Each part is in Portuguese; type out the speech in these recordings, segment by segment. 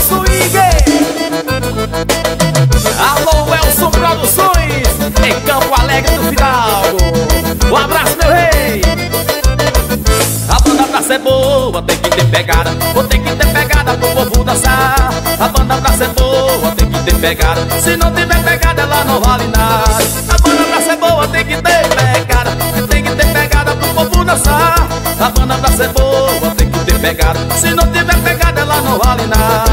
swing Alô, Elson Produções Em Campo Alegre do Fidalgo. Um abraço, meu rei. A banda pra ser boa tem que ter pegada. Ou tem que ter pegada pro povo dançar. A banda pra ser boa tem que ter pegada. Se não tiver pegada ela não vale nada. A banda pra ser boa tem que ter pegada. Tem que ter pegada pro povo dançar. A banda pra ser boa tem que ter pegada. Se não tiver pegada ela não vale nada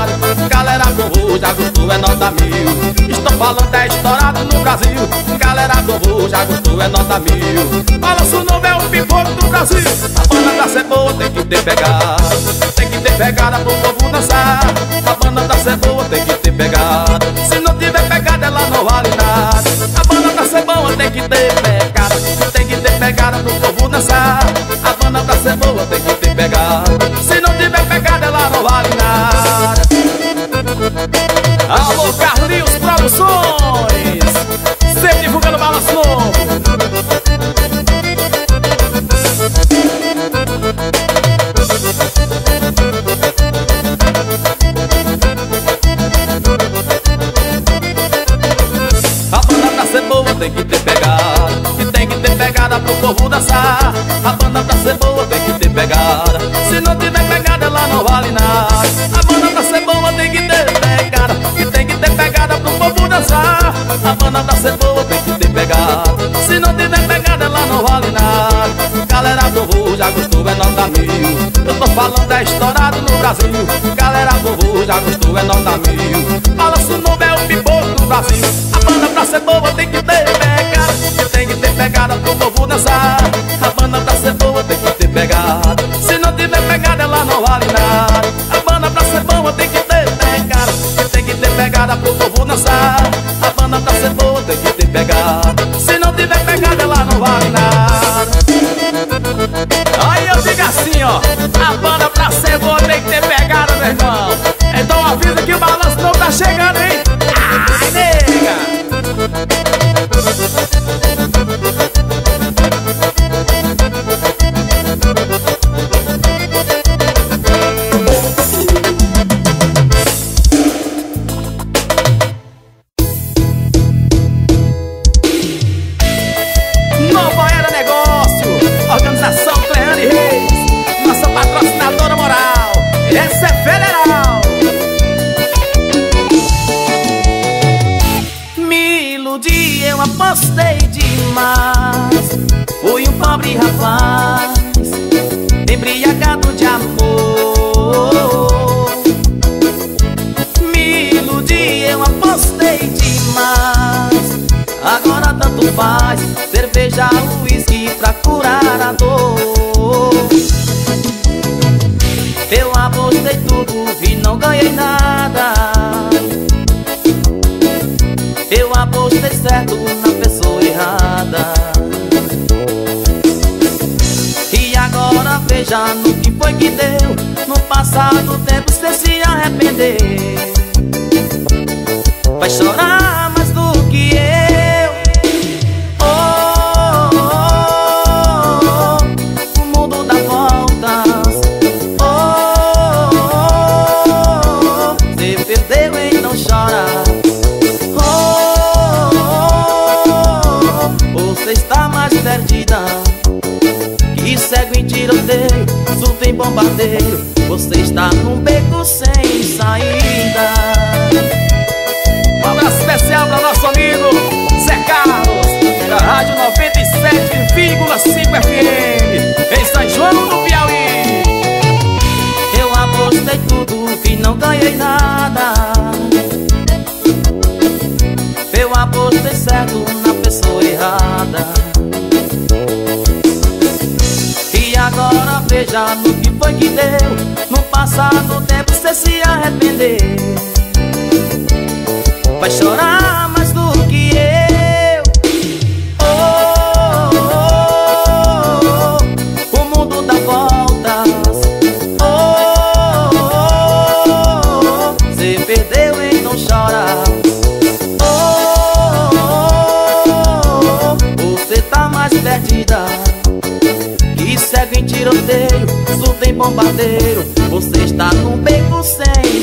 Galera do já gostou é nota mil. Estou falando é estourado no Brasil. Galera do já gostou é nota mil. Balanço novo é o pipoco do Brasil. A banda ser boa tem que ter pegada. Tem que ter pegada pro povo dançar. A banda ser boa tem que ter pegada. Se não tiver pegada ela não vale nada A banda ser boa tem que ter pegada. Tem que ter pegada pro povo dançar. A banda ser boa tem que ter tem que ter pegada E tem que ter pegada pro povo dançar. A banda pra ser boa tem que ter pegada Se não tiver pegada ela não vale nada. A banda pra ser boa tem que ter pegada E tem que ter pegada pro povo dançar. A banda pra ser boa tem que ter pegada Se não tiver pegada ela não vale nada. Galera do voo já gostou é nota mil. Eu tô falando é estourado no Brasil. Galera do voo já gostou é nota mil. Balanço novo é o pipoco do Brasil A ser boa tem que ter pegada. E tem que ter pegada pro povo dançar. A banda ser boa tem que ter pegada. Se não tiver pegada ela não vale nada. A banda pra ser boa tem que ter pegada. E tem que ter pegada pro povo dançar. A banda pra ser boa tem que ter pegada. Se não tiver pegada ela não vale nada. Aí eu digo assim, ó. A banda pra ser boa tem que ter pegada, meu irmão. Então avisa que o balanço não tá chegando, hein eu apostei demais, fui um pobre rapaz, embriagado de amor. Me iludi, eu apostei demais, agora tanto faz, cerveja, uísque pra curar a dor. Eu apostei tudo e não ganhei nada. No que foi que deu. No passado tempo você se arrepender. Vai chorar Você está num beco sem saída. Um abraço especial para nosso amigo Zé Carlos, da Rádio 97,5 FM, em São João do Piauí. Eu apostei tudo e não ganhei nada. Eu apostei certo na pessoa errada. E agora veja no que foi que deu. No passado tempo você se arrepender. Vai chorar mais do que eu. Oh, oh, oh, o mundo dá voltas. Oh, oh, oh, você perdeu então chora. Oh, oh, oh, você tá mais perdida. Que segue em tiroteio, bombardeiro. Você está num beco sem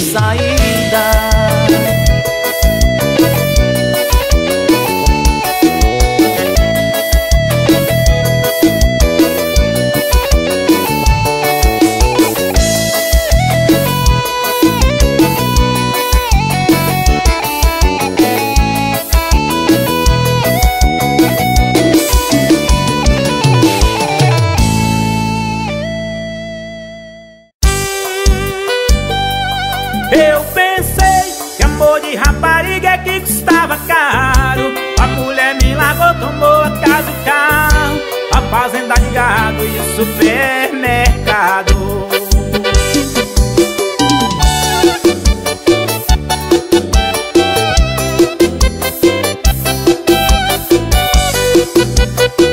Música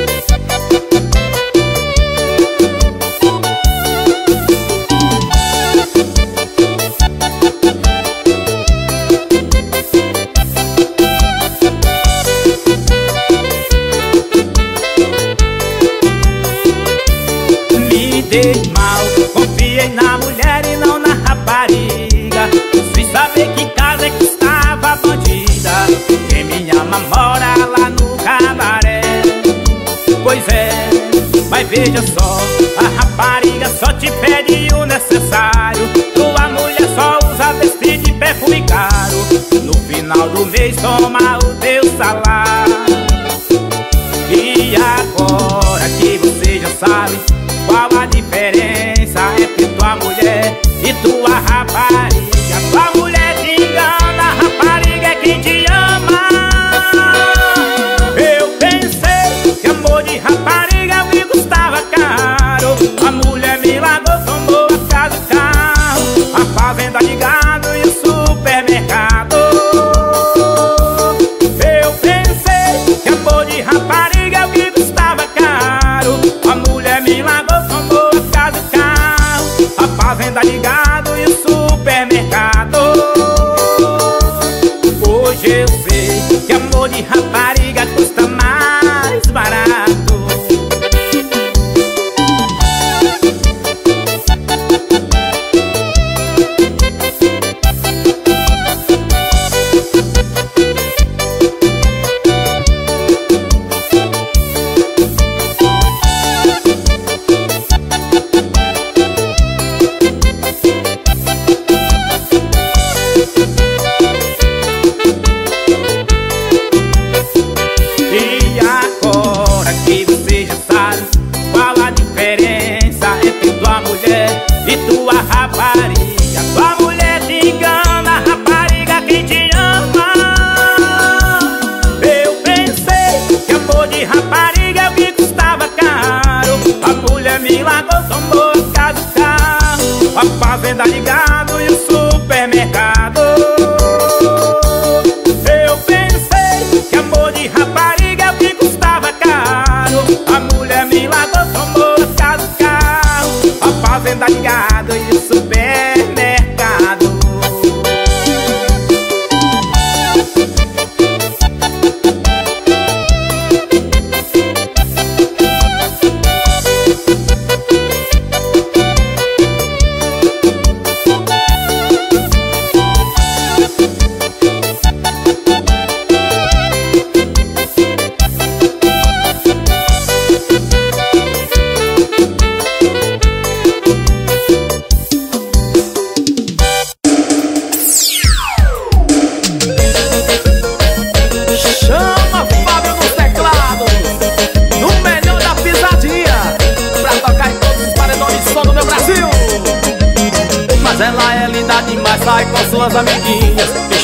tem saída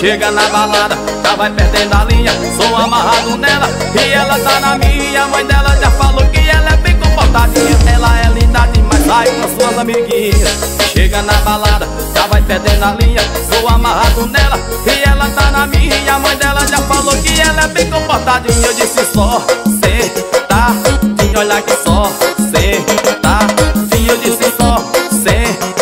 Chega na balada, já vai perdendo a linha Sou amarrado nela e ela tá na minha Mãe dela já falou que ela é bem comportadinha Ela é linda demais, sai com suas amiguinhas. Chega na balada, já vai perdendo a linha Sou amarrado nela e ela tá na minha Mãe dela já falou que ela é bem comportadinha. Eu disse só, tá, olha que só, tá Eu disse só, cê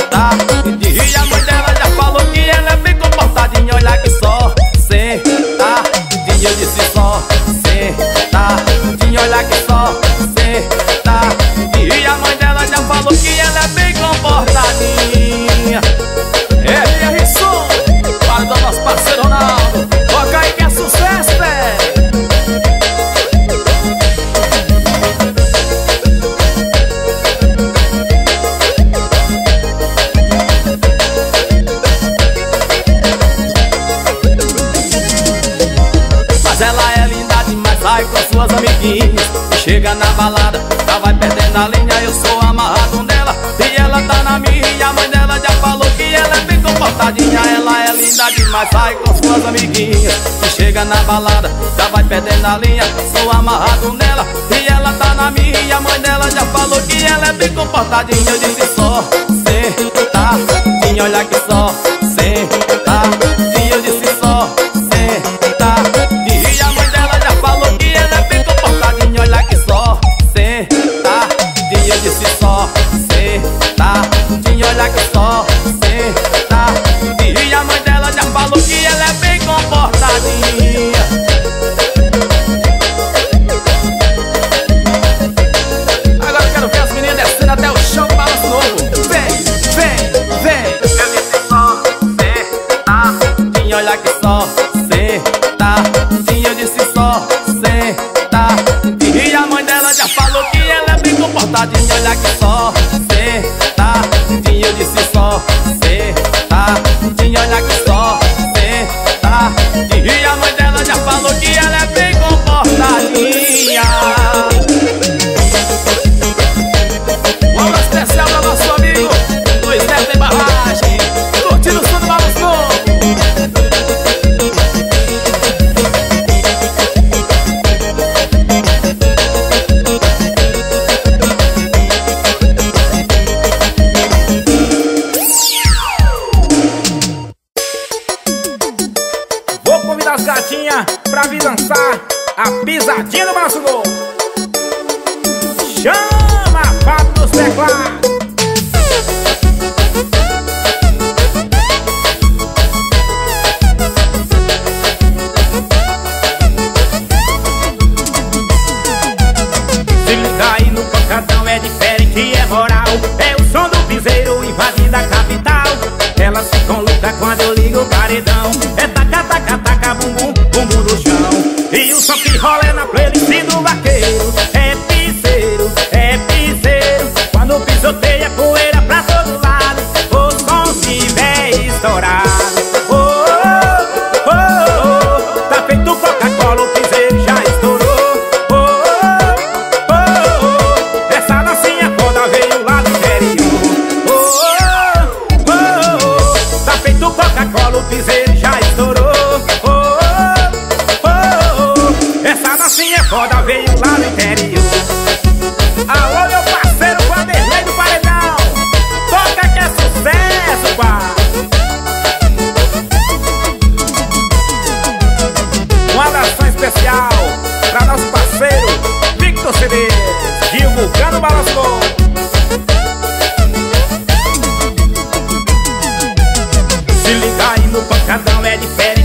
eu sou amarrado nela. E ela tá na minha e a mãe dela já falou que ela é bem comportadinha. Ela é linda demais, sai com suas amiguinhas. E chega na balada, já vai perdendo a linha. Sou amarrado nela e ela tá na minha E a mãe dela já falou que ela é bem comportadinha. Eu disse só, sei tá, olha que só.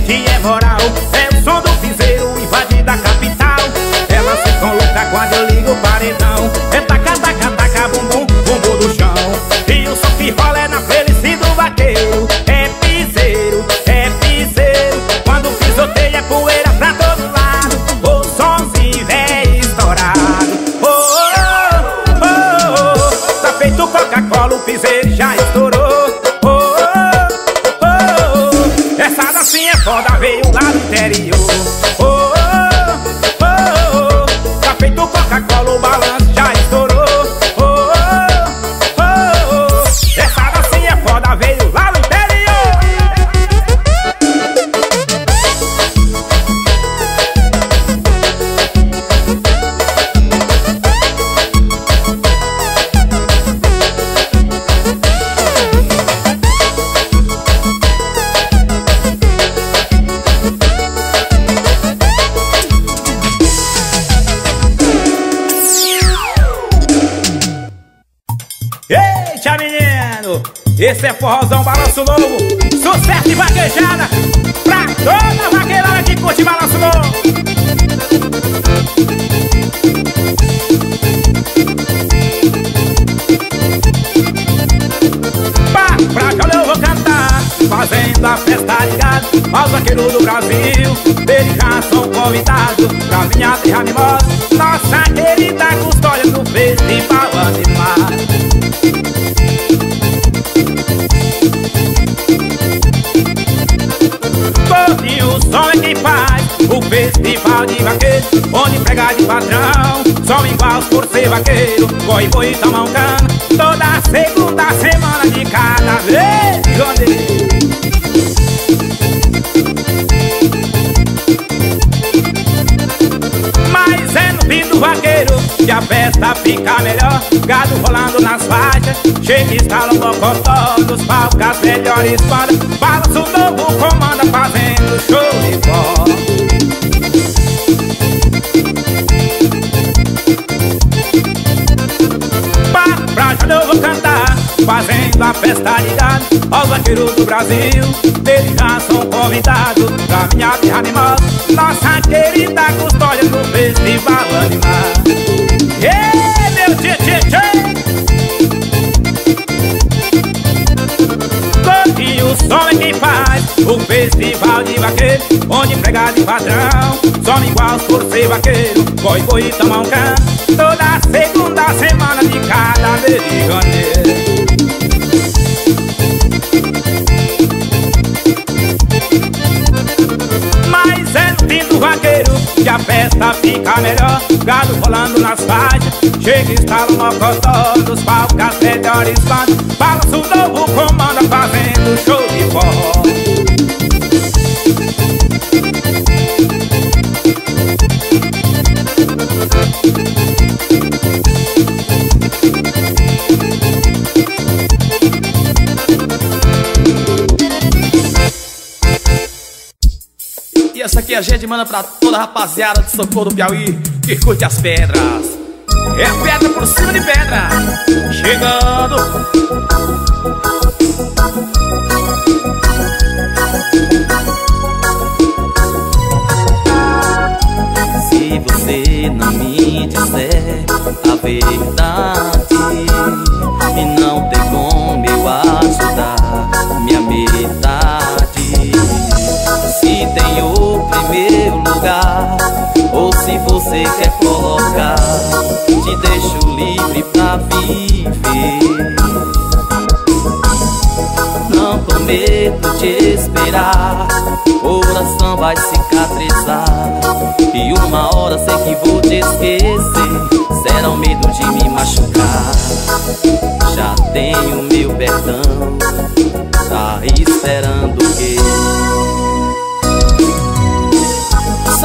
que é moral. É o som do piseiro invadindo a capital. Ela se coloca quando eu ligo o paredão. É forrozão, balanço novo. Sucesso e vaquejada Pra toda vaquejada que curte balanço novo. Pra pra cá eu vou cantar. Fazendo a festa ligada Aos vaqueiros do Brasil. Eles já são convidados Pra minha terra mimosa Nossa querida custódia do festival animado. Só é quem faz o festival de vaqueiro Onde pega de patrão Só igual por ser vaqueiro Boi, boi, toma um cano Toda segunda semana de cada vez Onde do vaqueiro Que a festa fica melhor. Gado rolando nas faixas Chega e instala o mocotó Dos palcos melhores bandas Balança o novo comanda Fazendo show de bola. Pra eu vou cantar Fazendo a festa de gado Aos vaqueiros do Brasil. Eles já são convidados Pra minha terra animal Nossa querida custódia do Festival Animal. Ei, meu tchê, tchê, tchê. E o som é quem faz o festival de vaqueiro Onde empregado e patrão Some igual por ser vaqueiro. Boi, boi e toma um can Toda segunda semana de cada mês de janeiro. Mas é no fim do vaqueiro que a festa fica melhor. Gado rolando nas faixas Chega e instala o mocotó Dos palcos as melhores bandas Balança o novo comanda fazendo show de forró essa aqui a gente manda pra toda a rapaziada de Socorro do Piauí que curte as pedras. É pedra por cima de pedra, chegando. Você não me disser a verdade. E não tem como eu ajudar minha metade, se tem o primeiro lugar Ou se você quer colocar Te deixo livre pra viver prometo te esperar. Coração vai cicatrizar. E uma hora sei que vou te esquecer. Será o medo de me machucar. Já tenho meu perdão. Tá esperando o quê?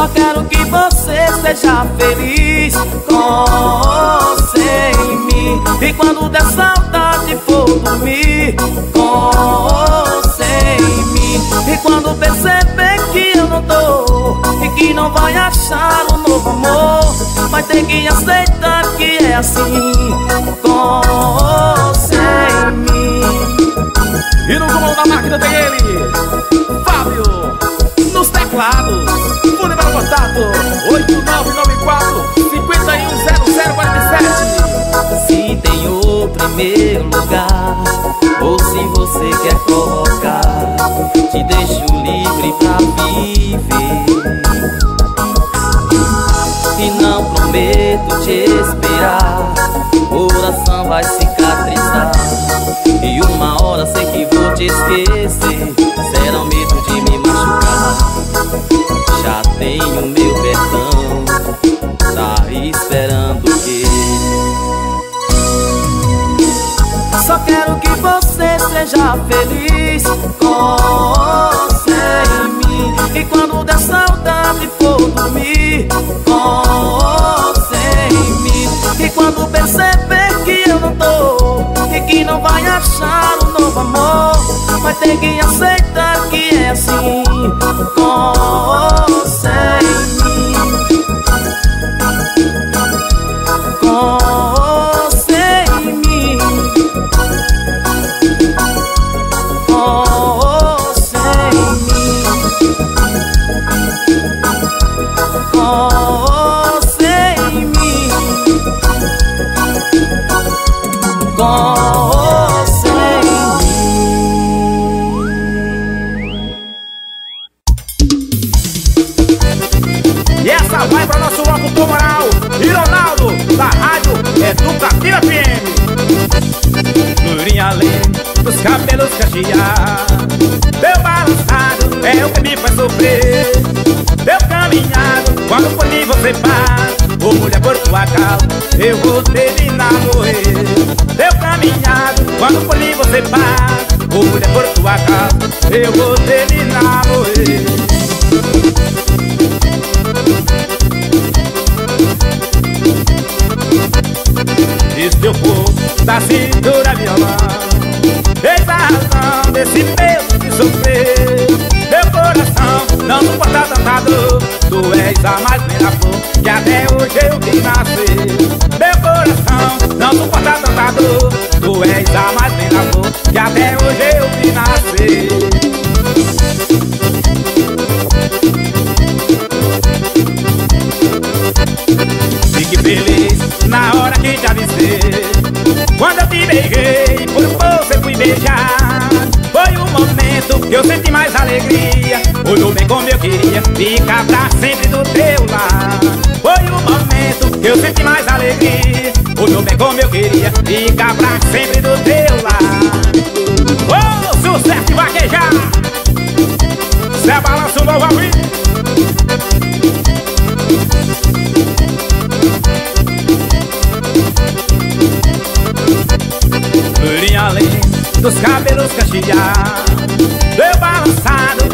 Só quero que você seja feliz com você em mim. E quando der saudade for dormir com você em mim. E quando perceber que eu não tô E que não vai achar um novo amor Vai ter que aceitar que é assim com você em mim. E no comando da máquina tem ele, Fábio, nos teclados contato 8994-510047 Se tem o primeiro lugar Ou se você quer colocar Te deixo livre pra viver. E não prometo te esperar Coração vai cicatrizar. E uma hora sei que vou te esquecer O medo de me machucar Já tenho meu perdão. Tá esperando o quê? Só quero que você seja feliz com você em mim. E quando der saudade for dormir com você em mim. E quando perceber que eu não tô E que não vai achar um novo amor Vai ter que aceitar alegria. Olhou bem como eu queria, ficar pra sempre do teu lado Foi o momento que eu senti mais alegria. Olhou bem como eu queria, ficar pra sempre do teu lado Oh, sucesso vaquejar. Cê balança o novo amigo Linha além dos cabelos cacheados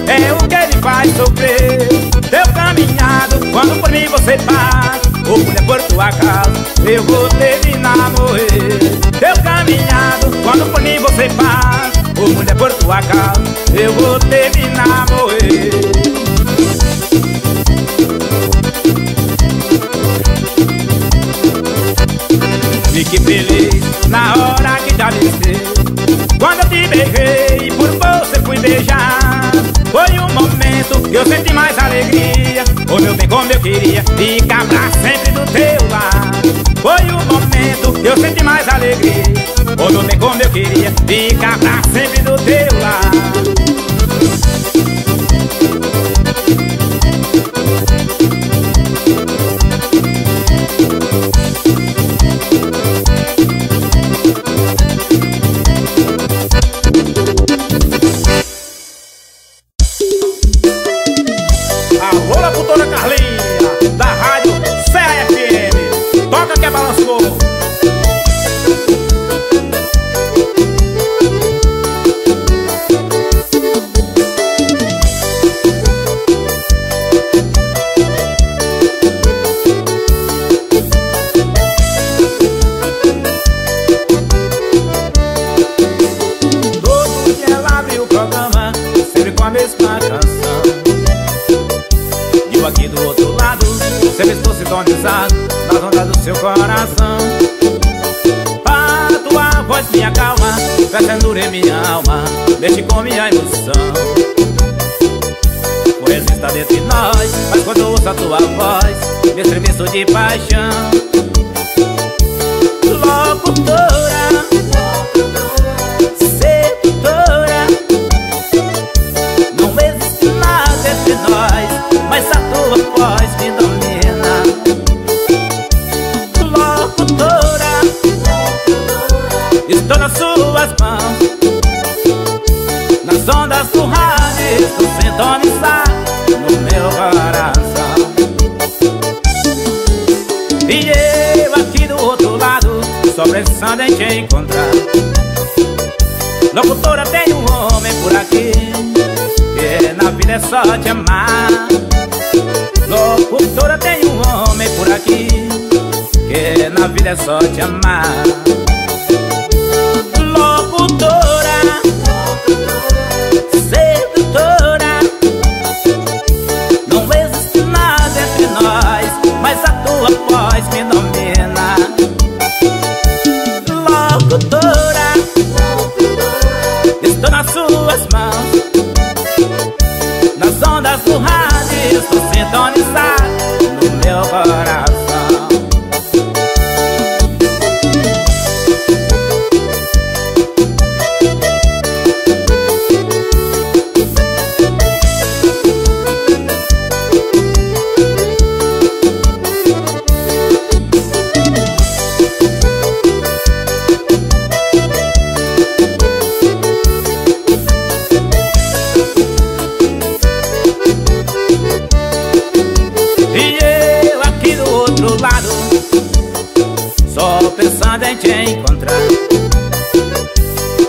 é o que ele faz sofrer. Teu caminhado, quando por mim você passa Ou mulher por tua causa, eu vou terminar morrer. Teu caminhado, quando por mim você passa Ou mulher por tua causa, eu vou terminar morrer. Fique feliz na hora que te avisei Quando eu te beijei, por você fui beijar. Foi um momento que eu senti mais alegria. Olhou bem como eu queria, ficar pra sempre do teu lado Foi um momento que eu senti mais alegria. Olhou bem como eu queria, ficar pra sempre do teu lado Precisando em te encontrar. Locutora, tem um homem por aqui Que na vida é só te amar. Locutora, tem um homem por aqui Que na vida é só te amar. Locutora sintonizado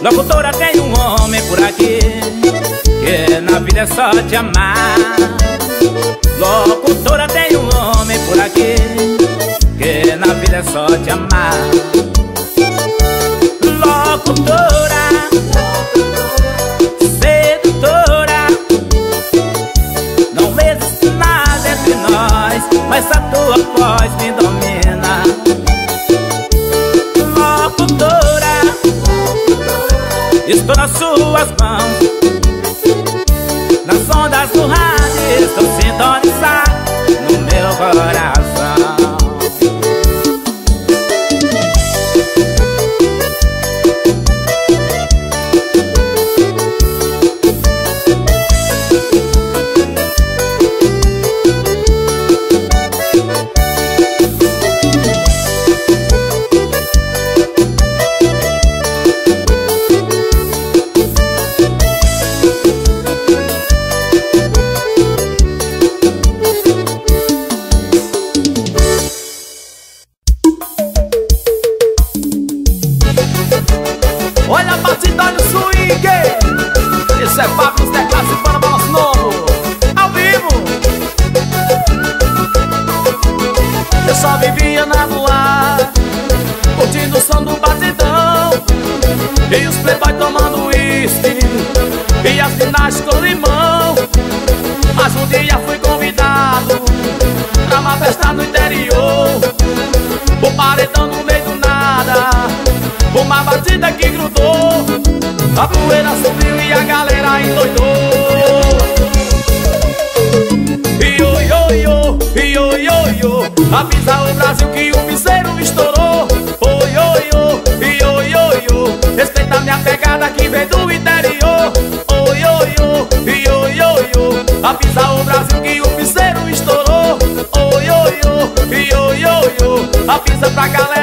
Locutora tem um homem por aqui Que na vida é só te amar. Locutora tem um homem por aqui Que na vida é só te amar A poeira subiu e a galera endoidou. Io, io, io, io, io, io Avisa o Brasil que o piseiro estourou. Oi, oi, oi, oi, oi, oi. Respeita minha pegada que vem do interior. Oi, oi, oi, oi, oi, oi. Avisa o Brasil que o piseiro estourou. Oi, oi, oi, oi, oi, oi. Avisa pra galera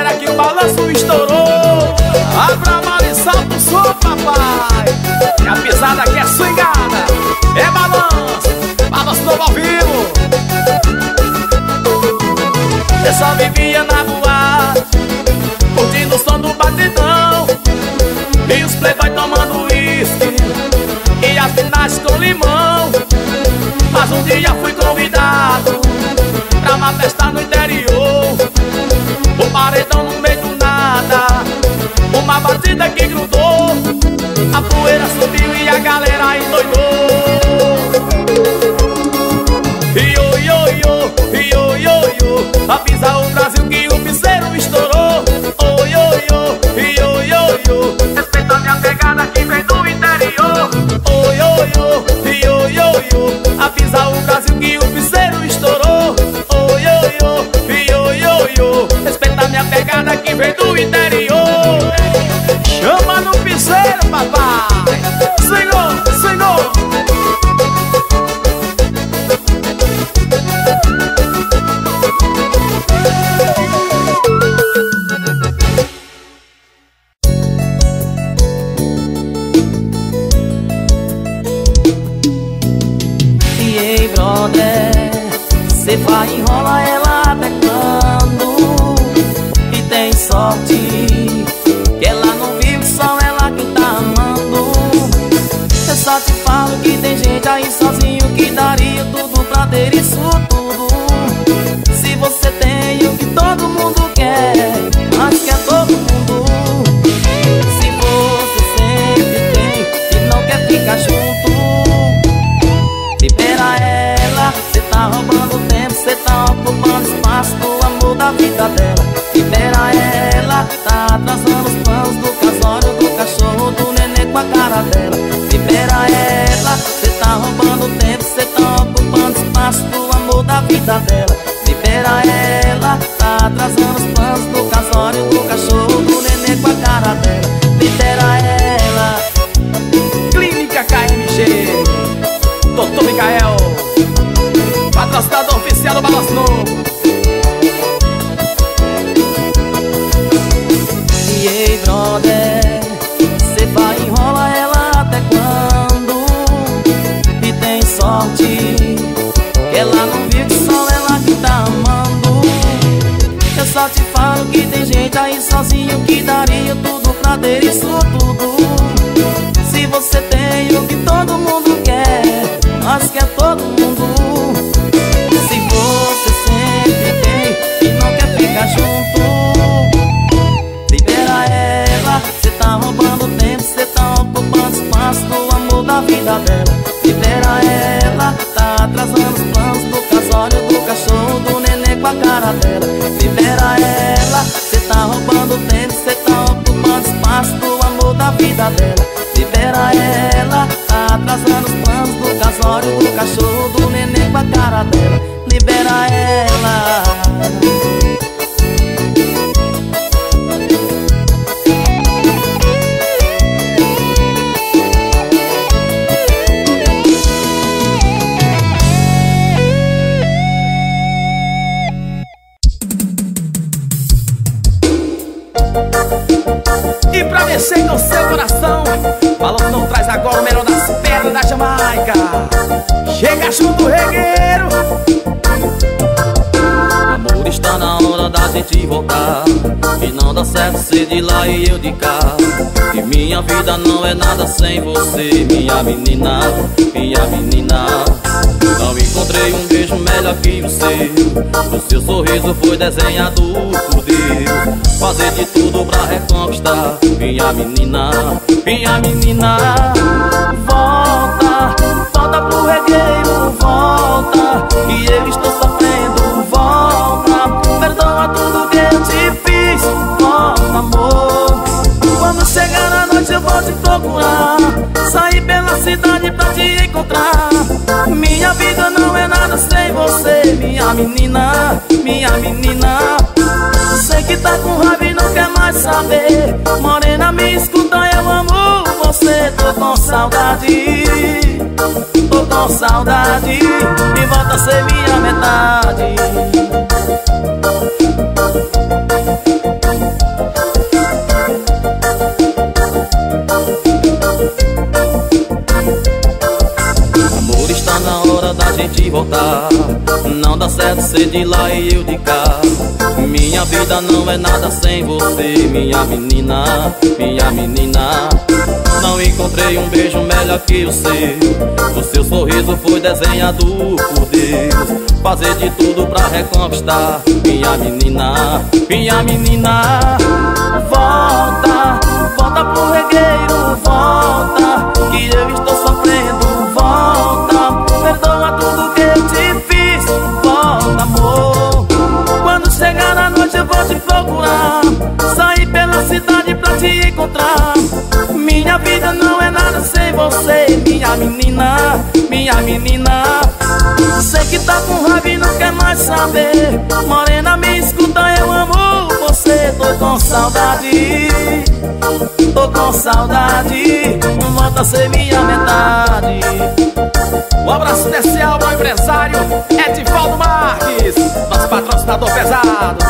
papai E a pisada que é swingada É balanço, balanço novo ao vivo. Só vivia na boate Curtindo o som do batidão. E os playboy tomando uísque E as finais com limão. Mas um dia fui convidado Pra uma festa no interior. O paredão no meio do nada uma batida que grudou A poeira sozinho que daria tudo pra ter isso tudo? Se você tem o que todo mundo quer Nós quer todo mundo. Se você sempre tem e não quer ficar junto Libera ela, cê tá roubando tempo Cê tá ocupando espaço do amor da vida dela vida dela Libera ela, atrasando os planos do casório Do cachorro, do neném com a cara dela Libera ela gente voltar. E não dá certo ser de lá e eu de cá. E minha vida não é nada sem você Minha menina, minha menina. Não encontrei um beijo melhor que o seu. O seu sorriso foi desenhado por Deus. Fazer de tudo pra reconquistar Minha menina, minha menina eu vou te procurar. Sair pela cidade pra te encontrar. Minha vida não é nada sem você Minha menina, minha menina. Sei que tá com raiva e não quer mais saber. Morena, me escuta, eu amo você. Tô com saudade Tô com saudade. E volta a ser minha metade gente voltar. Não dá certo ser de lá e eu de cá. Minha vida não é nada sem você Minha menina, minha menina. Não encontrei um beijo melhor que o seu. O seu sorriso foi desenhado por Deus. Fazer de tudo pra reconquistar Minha menina, minha menina. Volta, volta pro você Minha menina, minha menina. Sei que tá com raiva e não quer mais saber. Morena, me escuta, eu amo você. Tô com saudade Tô com saudade. Volta a ser minha metade. Um abraço especial ao empresário Edivaldo Marques Nosso patrocinador pesado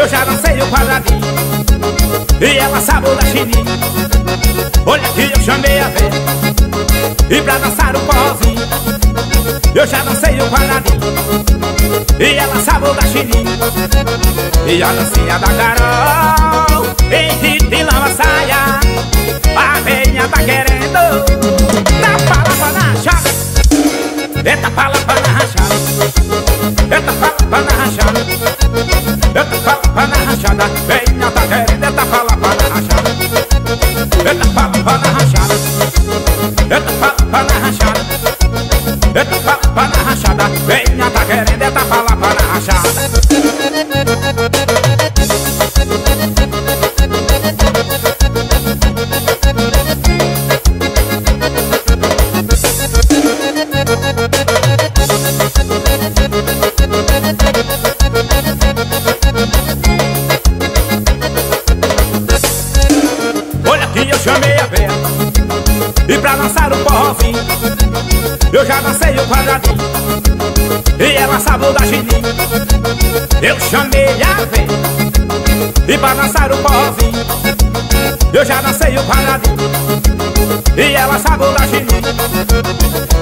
Eu já dancei o quadradinho. E ela sabe o da chininha Olha que eu chamei a vela E pra dançar o forrozinho Eu já dancei o quadradinho. E ela sabe o da chininha E a dancinha da Carol. Em de lama saia. A venha tá querendo rachada Venha Eu chamei a vez E pra dançar o povinho. Eu já dancei o paladinho E ela sabe da chininho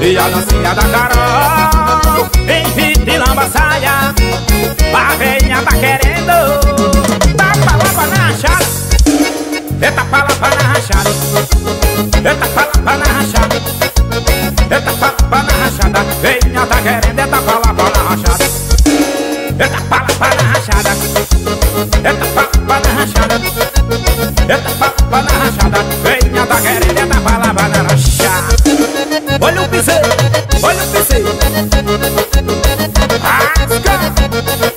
E a dancinha da Carol Em vida e lamba saia A veinha tá querendo. Tá lapa na rachada. É tapa lapa na rachada. É tapa lapa na rachada. É tapa na rachada. Veinha tá querendo É tapa lapa na rachada. É tapa lá na rachada. É tapa na rachada. É tapa na rachada. Venha da querida, tapa lá na rachada Olha o piseiro, olha o piseiro. Asca.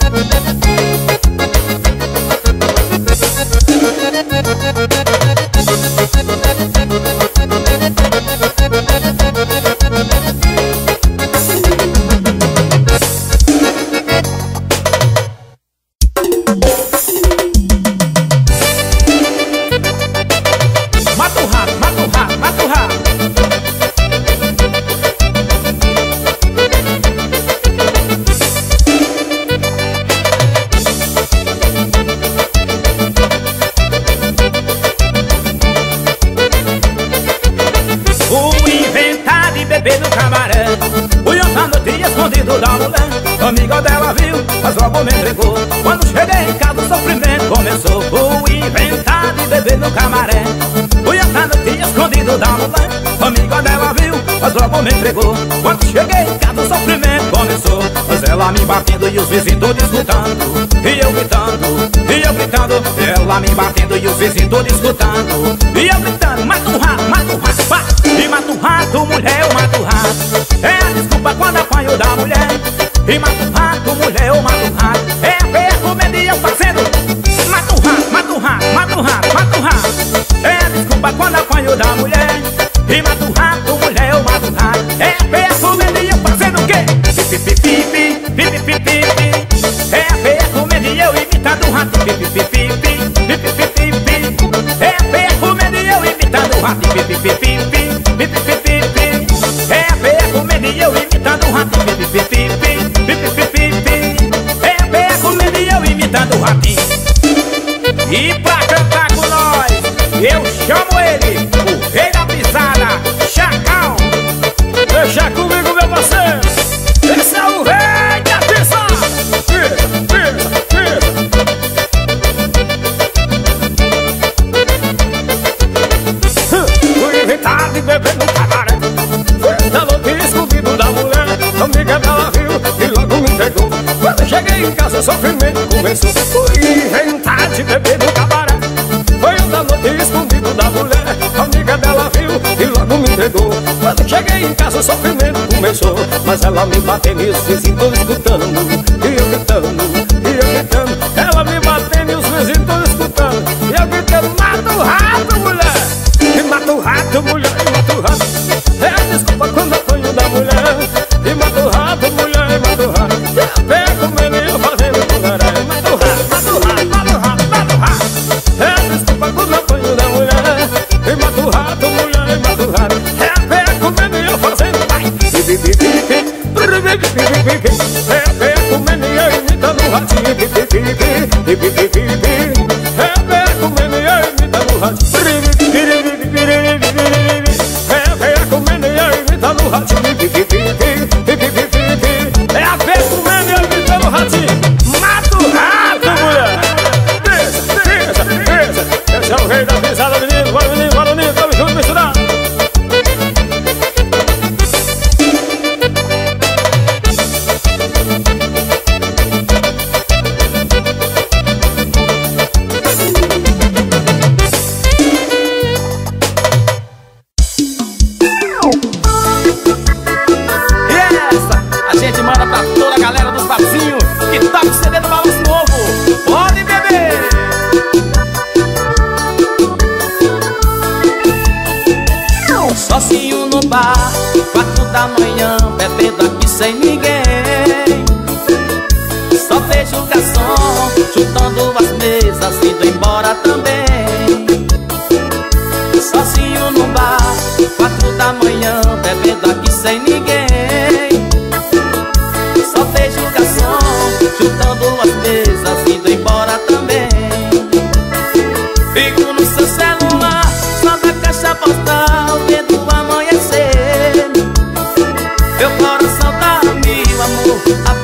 sofrimento começou Mas ela me bateu nisso e estou escutando.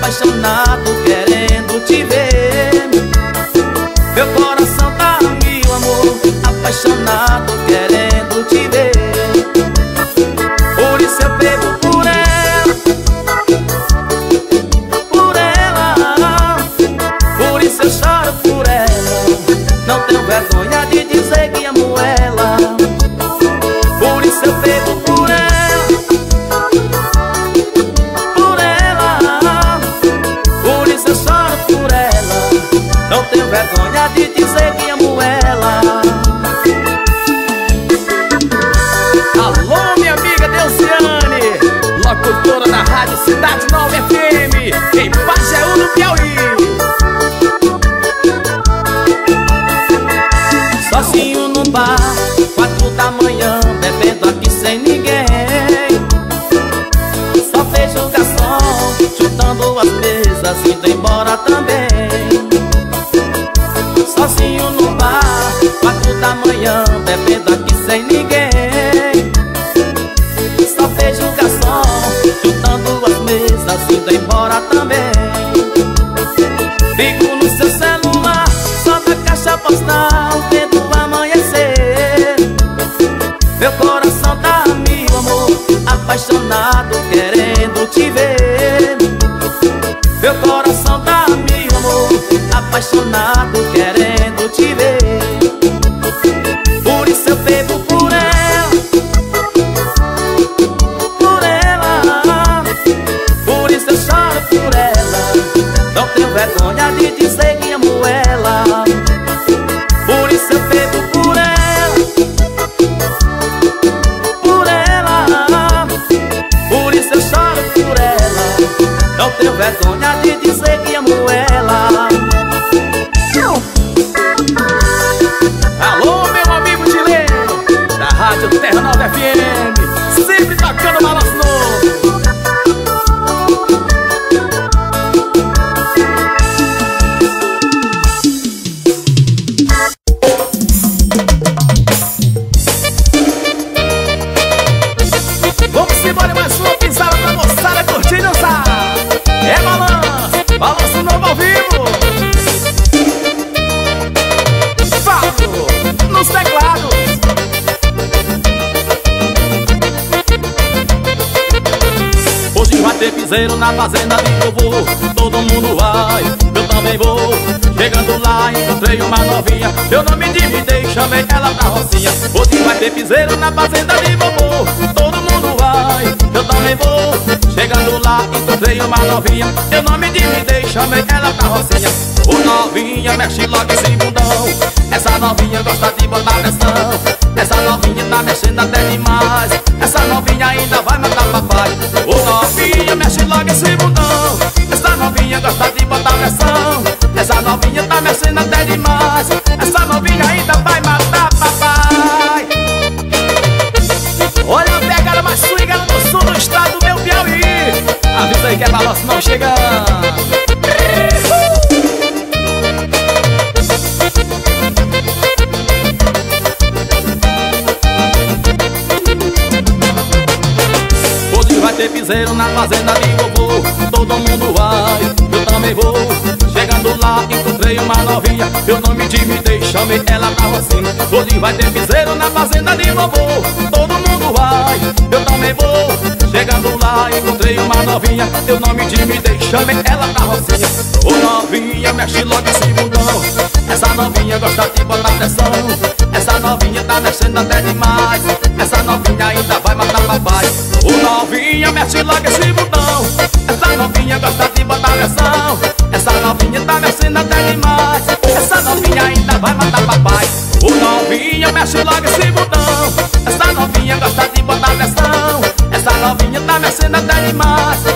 Apaixonado querendo te ver. Meu coração tá mil, amor Apaixonado Cidade Nova FM, em Pajeú, no Piauí. Sozinho no bar, quatro da manhã, bebendo aqui sem ninguém Só vejo o garçom, chutando as mesas, indo embora também Sozinho no bar, quatro da manhã, bebendo aqui caixa piseiro na fazenda de vovô Todo mundo vai, eu também vou. Chegando lá, encontrei uma novinha. Eu não me dividei, chamei ela pra rocinha. Hoje vai ter piseiro na fazenda de vovô. Todo mundo vai, eu também vou. Chegando lá, encontrei uma novinha. Eu não me dividei, chamei ela pra rocinha. O novinha mexe logo esse bundão. Essa novinha gosta de botar pressão. Essa novinha tá mexendo até demais. Essa novinha ainda vai matar papai Balanço não chega Hoje vai ter piseiro na fazenda de vovô Todo mundo vai, eu também vou lá, encontrei uma novinha. Eu não me dividei, chamei ela pra rocinha Hoje vai ter piseiro na fazenda de vovô. Todo mundo vai, eu também vou. Chegando lá, encontrei uma novinha. Eu não me dividei, chamei ela pra rocinha Ô novinha, mexe logo esse bundão. Essa novinha gosta de botar pressão Essa novinha tá mexendo até demais. Essa novinha ainda vai matar papai. Ô novinha, mexe logo esse bundão. Essa novinha gosta de botar pressão Essa novinha tá mexendo até demais. Essa novinha ainda vai matar papai. Ô novinha, mexe logo esse bundão Essa novinha gosta de botar pressão. Essa novinha tá mexendo até demais